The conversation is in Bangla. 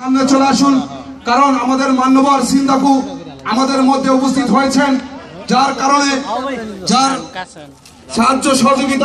সামনে চলে আসুন, কারণ আমাদের মান্যবর সিন্দাকু আমাদের মধ্যে উপস্থিত হয়েছেন, যার কারণে যার সাহায্য সহযোগিতা